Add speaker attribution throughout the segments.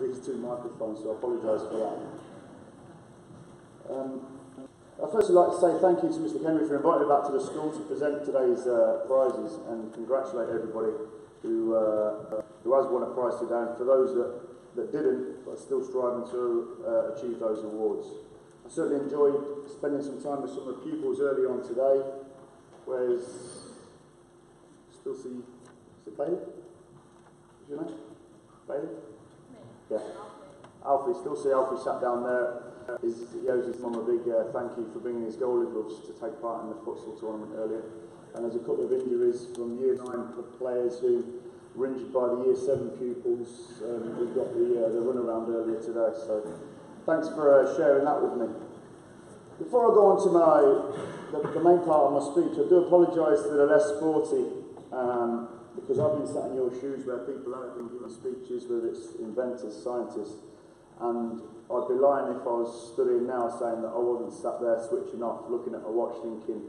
Speaker 1: these two microphones, so I apologise for that. Um, I'd first like to say thank you to Mr Henry for inviting me back to the school to present today's uh, prizes and congratulate everybody who, uh, who has won a prize today and for those that, that didn't but are still striving to uh, achieve those awards. I certainly enjoyed spending some time with some of the pupils early on today, whereas still see, is it Bailey? Is your name? Bailey? Yeah. Alfie, still see Alfie sat down there. His, he owes his mum a big uh, thank you for bringing his goalie gloves to take part in the futsal tournament earlier. And there's a couple of injuries from year nine players who were injured by the year seven pupils um, who got the, uh, the run around earlier today. So thanks for uh, sharing that with me. Before I go on to my the, the main part of my speech, I do apologise to the less sporty um, because I've been sat in your shoes where people have been giving speeches, whether it's inventors, scientists, and I'd be lying if I was studying now saying that I wasn't sat there switching off, looking at my watch thinking,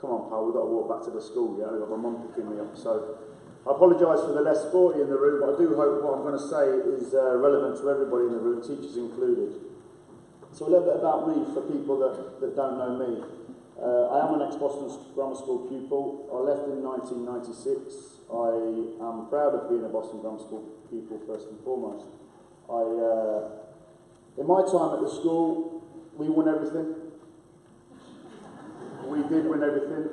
Speaker 1: come on pal, we've got to walk back to the school, yeah, I've got my mum picking me up. So I apologise for the less sporty in the room, but I do hope what I'm going to say is uh, relevant to everybody in the room, teachers included. So a little bit about me for people that, that don't know me. Uh, I am an ex-Boston Grammar School pupil. I left in 1996. I am proud of being a Boston Grammar School pupil first and foremost. I, uh, in my time at the school, we won everything. We did win everything.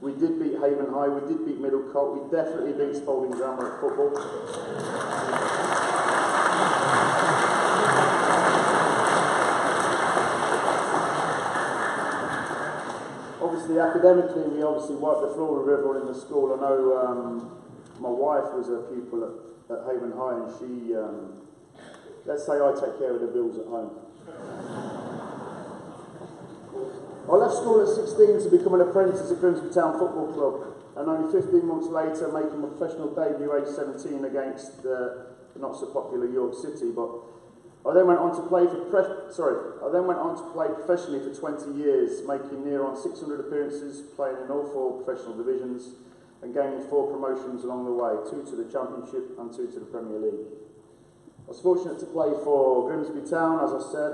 Speaker 1: We did beat Haven High, we did beat Middlecott, we definitely beat Spalding Grammar at football. Obviously, academically, we obviously wiped the floor with everyone in the school. I know um, my wife was a pupil at, at Haven High, and she um, Let's say I take care of the bills at home. I left school at 16 to become an apprentice at Grimsby Town Football Club, and only 15 months later making my professional debut age 17 against the not so popular York City. But I then went on to play for pre- sorry, I then went on to play professionally for 20 years, making near on 600 appearances, playing in all four professional divisions, and gaining four promotions along the way, two to the Championship and two to the Premier League. I was fortunate to play for Grimsby Town, as I said,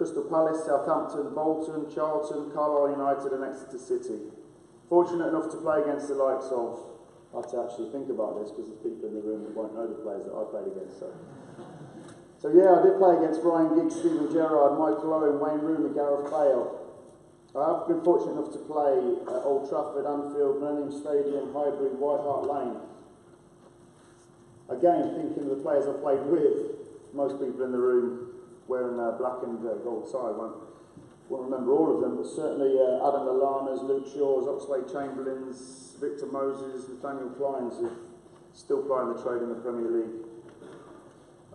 Speaker 1: Crystal Palace, Southampton, Bolton, Charlton, Carlisle United and Exeter City. Fortunate enough to play against the likes of, I have to actually think about this because there's people in the room that won't know the players that I played against. So, so yeah, I did play against Ryan Giggs, Steven Gerrard, Michael Owen, Wayne Rooney, Gareth Bale. I have been fortunate enough to play at Old Trafford, Anfield, Millennium Stadium, Highbury, White Hart Lane. Again, thinking of the players I played with, most people in the room wearing uh, black and uh, gold tie won't, won't remember all of them, but certainly uh, Adam Lallana's, Luke Shaw's, Oxlade Chamberlain's, Victor Moses, Nathaniel Clyne's, who still playing the trade in the Premier League.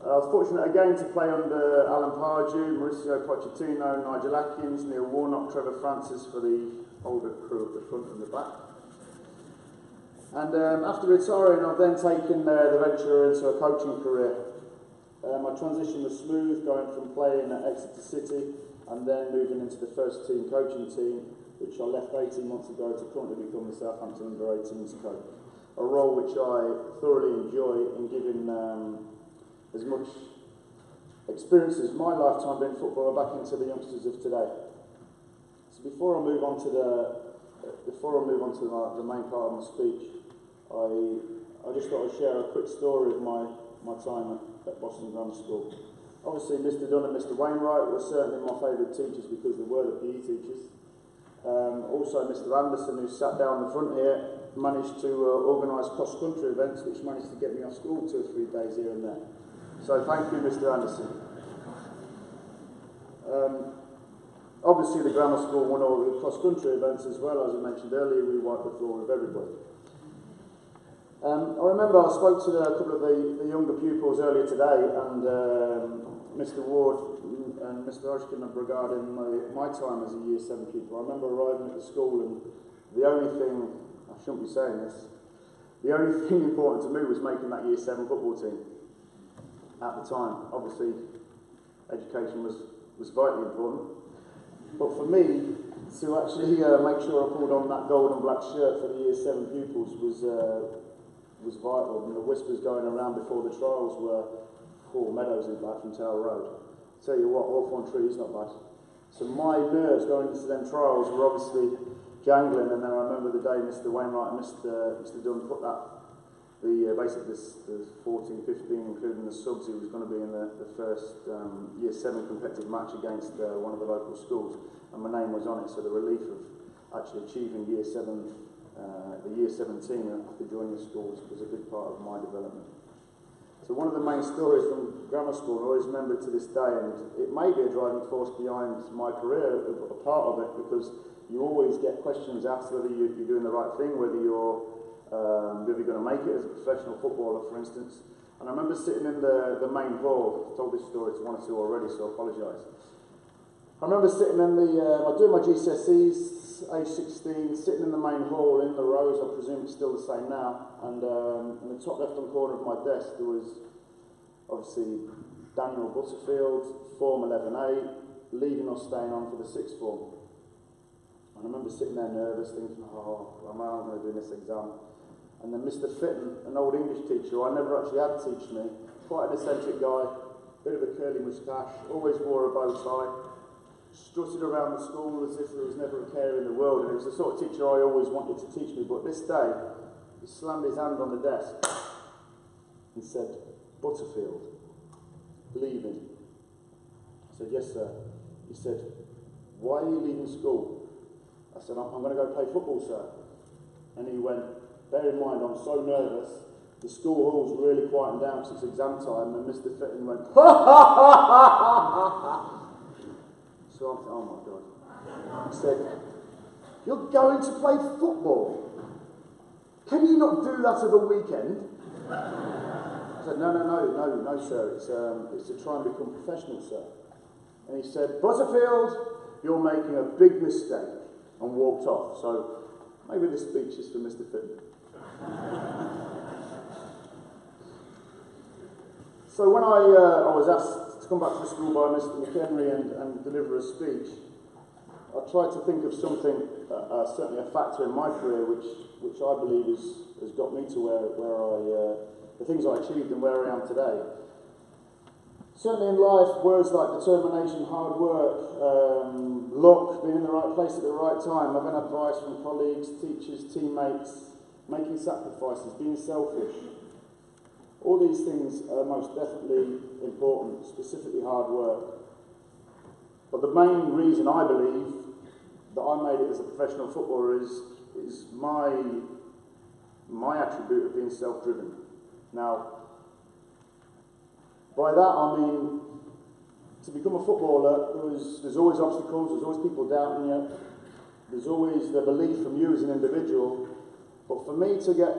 Speaker 1: I was fortunate again to play under Alan Pardew, Mauricio Pochettino, Nigel Adkins, Neil Warnock, Trevor Francis for the older crew at the front and the back. And um, after retiring, I've then taken uh, the venture into a coaching career. Uh, my transition was smooth, going from playing at Exeter City and then moving into the first team coaching team, which I left 18 months ago to currently become the Southampton under 18s coach. A role which I thoroughly enjoy in giving um, as much experience as my lifetime in footballer back into the youngsters of today. So before I move on to the before I move on to the, the main part of my speech, I, I just thought I'd share a quick story of my, my time at, at Boston Grammar School. Obviously, Mr. Dunn and Mr. Wainwright were certainly my favourite teachers because they were the PE teachers. Um, also, Mr. Anderson, who sat down the front here, managed to uh, organise cross-country events, which managed to get me off school two or three days here and there. So thank you, Mr. Anderson. Um, obviously, the grammar school won all the cross-country events as well. As I mentioned earlier, we wiped the floor with everybody. Um, I remember I spoke to a couple of the, the younger pupils earlier today, and um, Mr. Ward and Mr. Hodgkin regarding my, my time as a Year 7 pupil. I remember arriving at the school, and the only thing, I shouldn't be saying this, the only thing important to me was making that Year 7 football team at the time. Obviously, education was, was vitally important. But for me, to actually uh, make sure I pulled on that gold and black shirt for the Year 7 pupils was, uh, was vital. And the whispers going around before the trials were, Paul Meadows is bad from Tower Road. Tell you what, Hawthorn Tree is not bad. So my nerves going into them trials were obviously jangling, and then I remember the day Mr. Wainwright and Mr. Mr. Dunn put that the uh, basically this, the 14, 15, including the subs, he was going to be in the, the first um, year seven competitive match against uh, one of the local schools, and my name was on it. So the relief of actually achieving year seven, uh, the year 17 after joining the school was, was a big part of my development. So one of the main stories from grammar school, I always remember to this day, and it may be a driving force behind my career, a part of it, because you always get questions asked whether you're doing the right thing, whether you're um, you're going to make it as a professional footballer, for instance. And I remember sitting in the, the main hall, I've told this story to one or two already, so I apologise. I remember sitting in the, uh, I doing my GCSEs, age 16, sitting in the main hall in the rows, I presume it's still the same now, and um, in the top left-hand corner of my desk there was obviously Daniel Butterfield, Form 11A, leaving or staying on for the sixth form. And I remember sitting there nervous, thinking, oh, am I going to do this exam? And then Mr. Fitton, an old English teacher who I never actually had teach me, quite an eccentric guy, bit of a curly moustache, always wore a bow tie, strutted around the school as if there was never a care in the world. And it was the sort of teacher I always wanted to teach me. But this day, he slammed his hand on the desk and said, Butterfield, leaving. I said, yes, sir. He said, why are you leaving school? I said, I'm, I'm going to go play football, sir. And he went, Bear in mind, I'm so nervous. The school hall's really quieting down because it's exam time, and Mr. Fitton went, ha ha ha ha ha So I'm thinking, oh my God. He said, You're going to play football? Can you not do that at the weekend? I said, No, no, no, no, no, sir. It's, um, it's to try and become professional, sir. And he said, Butterfield, you're making a big mistake, and walked off. So maybe this speech is for Mr. Fitton so when I, uh, I was asked to come back to the school by Mr. McHenry and, and deliver a speech, I tried to think of something, uh, uh, certainly a factor in my career, which, which I believe has, has got me to where, where I, uh, the things I achieved and where I am today. Certainly in life, words like determination, hard work, um, luck, being in the right place at the right time, having advice from colleagues, teachers, teammates, making sacrifices, being selfish. All these things are most definitely important, specifically hard work. But the main reason I believe that I made it as a professional footballer is, is my, my attribute of being self-driven. Now, by that I mean, to become a footballer, there's, there's always obstacles, there's always people doubting you, there's always the belief from you as an individual but for me to get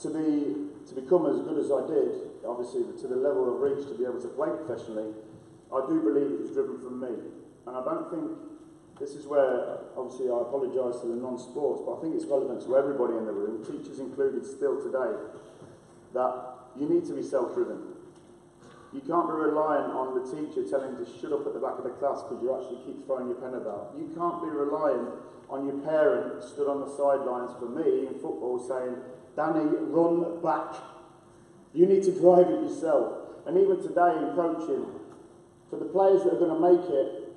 Speaker 1: to be to become as good as I did, obviously to the level of reach to be able to play professionally, I do believe it was driven from me. And I don't think this is where obviously I apologise to the non-sports, but I think it's relevant to everybody in the room, teachers included still today, that you need to be self-driven. You can't be relying on the teacher telling you to shut up at the back of the class because you actually keep throwing your pen about. You can't be relying on your parent stood on the sidelines for me in football saying, Danny, run back. You need to drive it yourself. And even today in coaching, for the players that are going to make it,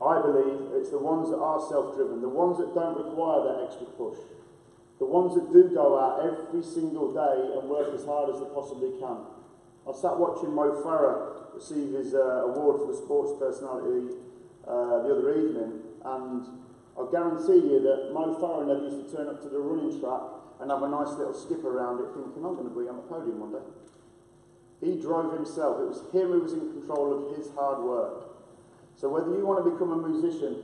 Speaker 1: I believe it's the ones that are self-driven, the ones that don't require that extra push, the ones that do go out every single day and work as hard as they possibly can. I sat watching Mo Farah receive his uh, award for the sports personality uh, the other evening, and I guarantee you that Mo Farah never used to turn up to the running track and have a nice little skip around it thinking, I'm going to be on the podium one day. He drove himself. It was him who was in control of his hard work. So whether you want to become a musician,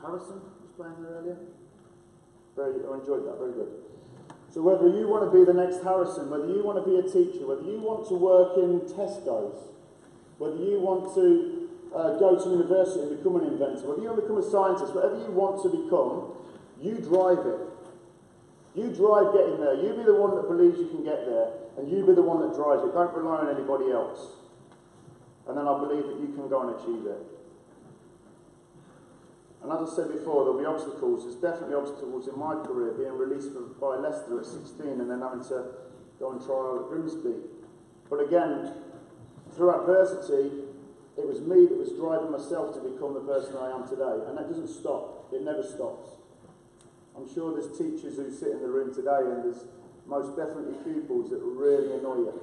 Speaker 1: Harrison was playing there earlier? Very, I enjoyed that, very good. So whether you want to be the next Harrison, whether you want to be a teacher, whether you want to work in Tesco's, whether you want to uh, go to university and become an inventor, whether you want to become a scientist, whatever you want to become, you drive it. You drive getting there. You be the one that believes you can get there, and you be the one that drives it. Don't rely on anybody else. And then I believe that you can go and achieve it. And as I said before, there'll be obstacles. There's definitely obstacles in my career, being released by Leicester at 16 and then having to go and trial at Grimsby. But again, through adversity, it was me that was driving myself to become the person I am today. And that doesn't stop. It never stops. I'm sure there's teachers who sit in the room today and there's most definitely pupils that really annoy you.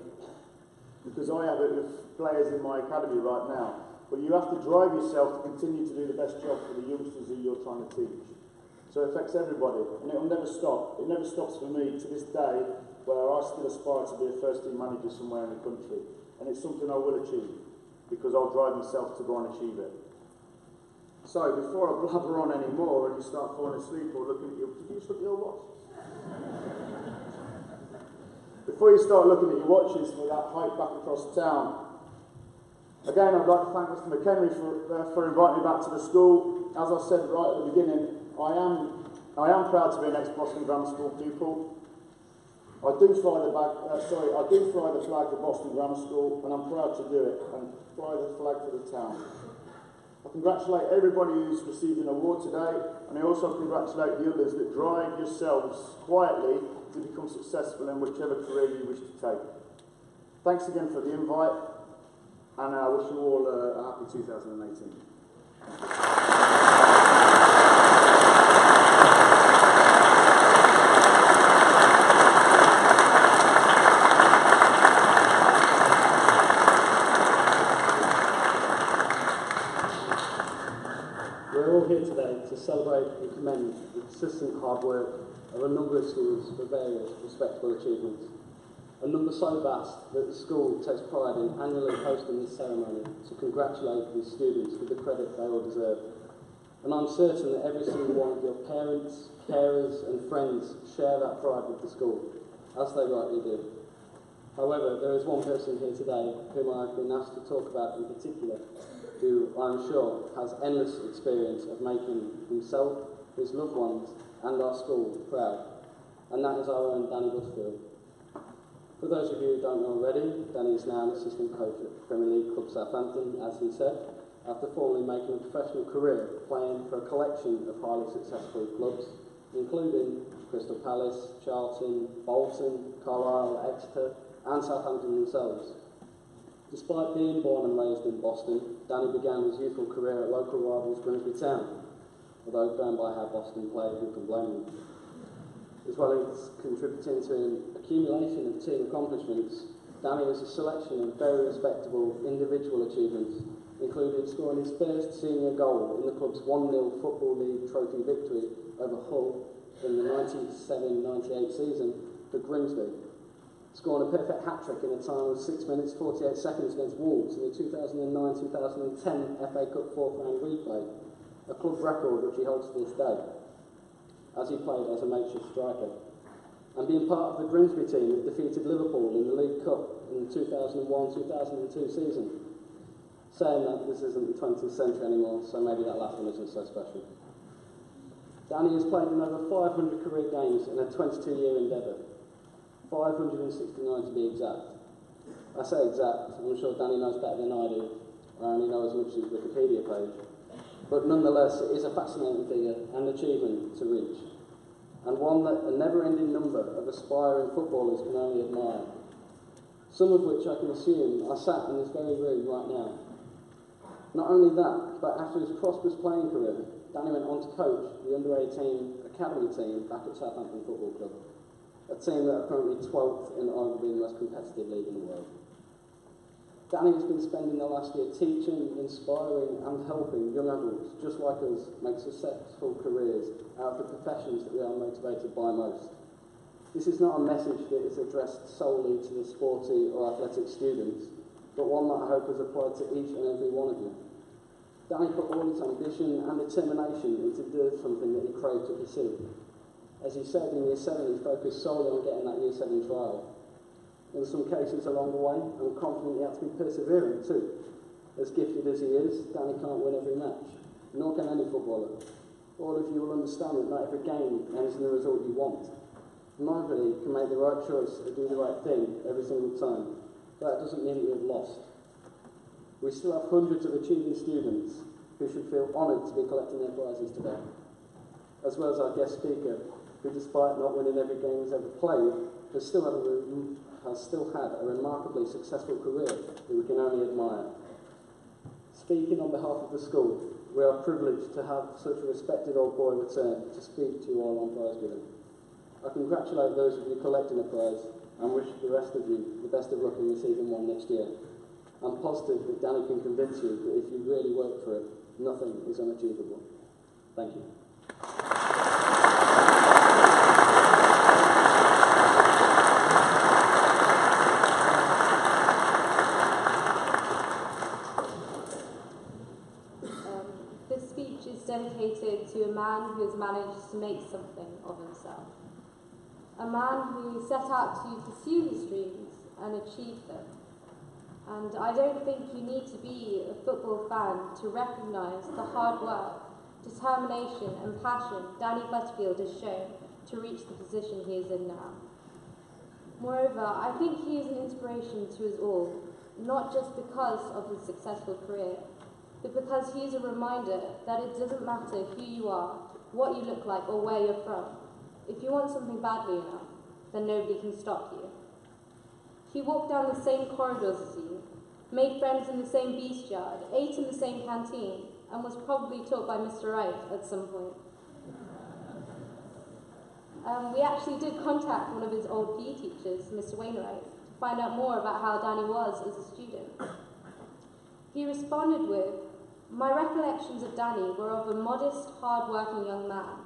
Speaker 1: Because I have it with players in my academy right now. But you have to drive yourself to continue to do the best job for the youngsters who you're trying to teach. So it affects everybody, and it will never stop. It never stops for me to this day, where I still aspire to be a first team manager somewhere in the country. And it's something I will achieve, because I'll drive myself to go and achieve it. So before I blabber on any more and you start falling asleep or looking at your... Did you just look at your watch? before you start looking at your watches with that hike back across town, Again, I'd like to thank Mr McHenry for, uh, for inviting me back to the school. As I said right at the beginning, I am, I am proud to be an ex-Boston Grammar School pupil. I do fly the bag, uh, sorry, I do fly the flag of Boston Grammar School, and I'm proud to do it, and fly the flag for the town. I congratulate everybody who's received an award today, and I also congratulate the others that drive yourselves quietly to become successful in whichever career you wish to take. Thanks again for the invite, and I wish you all a, happy 2018.
Speaker 2: We're all here today to celebrate and commend the consistent hard work of a number of schools for various respectable achievements. A number so vast that the school takes pride in annually hosting this ceremony to congratulate these students with the credit they all deserve. And I'm certain that every single one of your parents, carers and friends share that pride with the school, as they rightly do. However, there is one person here today whom I've been asked to talk about in particular, who I'm sure has endless experience of making himself, his loved ones and our school proud. And that is our own Danny Butterfield. For those of you who don't know already, Danny is now an assistant coach at Premier League Club Southampton, as he said, after formerly making a professional career playing for a collection of highly successful clubs, including Crystal Palace, Charlton, Bolton, Carlisle, Exeter, and Southampton themselves. Despite being born and raised in Boston, Danny began his youthful career at local rivals Grimsby Town, although going by how Boston played, who can blame them? As well as contributing to an accumulation of team accomplishments, Danny has a selection of very respectable individual achievements, including scoring his first senior goal in the club's 1-0 Football League trophy victory over Hull in the 97-98 season for Grimsby, scoring a perfect hat-trick in a time of 6 minutes 48 seconds against Wolves in the 2009-2010 FA Cup fourth round replay, a club record which he holds to this day as he played as a makeshift striker. And being part of the Grimsby team that defeated Liverpool in the League Cup in the 2001-2002 season. Saying that this isn't the 20th century anymore, so maybe that last one isn't so special. Danny has played in over 500 career games in a 22-year endeavour. 569 to be exact. I say exact, I'm sure Danny knows better than I do. I only know as much as his Wikipedia page but nonetheless it is a fascinating figure and achievement to reach, and one that a never-ending number of aspiring footballers can only admire, some of which I can assume are sat in this very room right now. Not only that, but after his prosperous playing career, Danny went on to coach the under-18 academy team back at Southampton Football Club, a team that are currently 12th in arguably the most competitive league in the world. Danny has been spending the last year teaching, inspiring and helping young adults just like us make successful careers out of the professions that we are motivated by most. This is not a message that is addressed solely to the sporty or athletic students, but one that I hope is applied to each and every one of you. Danny put all his ambition and determination into doing something that he craved to pursue. As he said in Year 7, he focused solely on getting that Year 7 trial, in some cases along the way. I'm confident you have to be persevering too. As gifted as he is, Danny can't win every match, nor can any footballer. All of you will understand that not every game ends in the result you want. Nobody can make the right choice or do the right thing every single time. That doesn't mean you've lost. We still have hundreds of achieving students who should feel honoured to be collecting their prizes today, as well as our guest speaker, who despite not winning every game he's ever played, has still had a has still had a remarkably successful career that we can only admire. Speaking on behalf of the school, we are privileged to have such a respected old boy return to speak to you all on prize giving. I congratulate those of you collecting a prize and wish the rest of you the best of luck in receiving one next year. I'm positive that Danny can convince you that if you really work for it, nothing is unachievable. Thank you.
Speaker 3: Um, this speech is dedicated to a man who has managed to make something of himself. A man who set out to pursue his dreams and achieve them. And I don't think you need to be a football fan to recognise the hard work, determination, and passion Danny Butterfield has shown to reach the position he is in now. Moreover, I think he is an inspiration to us all, not just because of his successful career, but because he is a reminder that it doesn't matter who you are, what you look like, or where you're from. If you want something badly enough, then nobody can stop you. He walked down the same corridors as you, made friends in the same beast yard, ate in the same canteen, and was probably taught by Mr. Wright at some point. Um, we actually did contact one of his old PE teachers, Mr. Wainwright, to find out more about how Danny was as a student. He responded with, My recollections of Danny were of a modest, hard-working young man.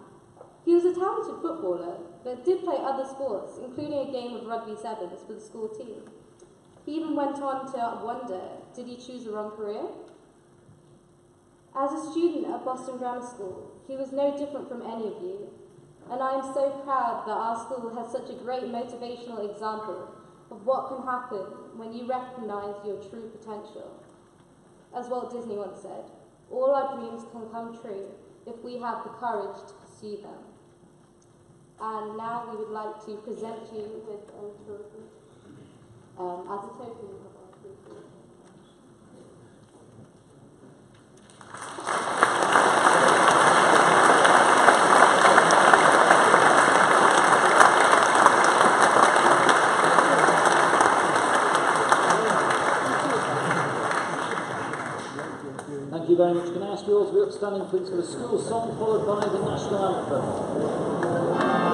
Speaker 3: He was a talented footballer, but did play other sports, including a game of rugby sevens for the school team. He even went on to wonder, did he choose the wrong career? As a student at Boston Grammar School, he was no different from any of you, and I am so proud that our school has such a great motivational example of what can happen when you recognise your true potential. As Walt Disney once said, all our dreams can come true if we have the courage to pursue them. And now we would like to present you with a trophy um, as a token of our appreciation.
Speaker 4: Thank you very much. Can I ask you all to be upstanding, please, for the school song, followed by the national anthem?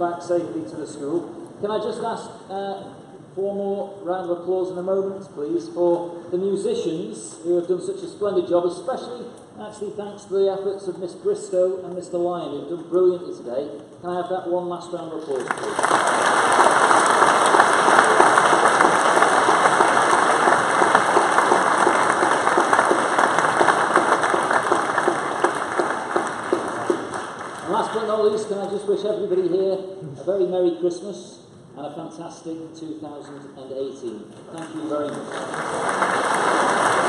Speaker 4: Back safely to the school. Can I just ask uh, for more round of applause in a moment, please, for the musicians who have done such a splendid job, especially actually thanks to the efforts of Miss Bristow and Mr. Lyon, who've done brilliantly today. Can I have that one last round of applause, please? Last but not least, can I just wish everybody very Merry Christmas and a fantastic 2018. Thank you very much.